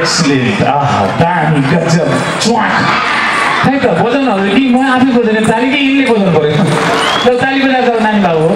Excellent आह दामी गजब च्वाक ठ्याक्क बजाउन हजुर कि म आफै बजाउने ताली कि यिनले बजाउनु पऱ्यो। ताली बजाएर नानी बाबु। हो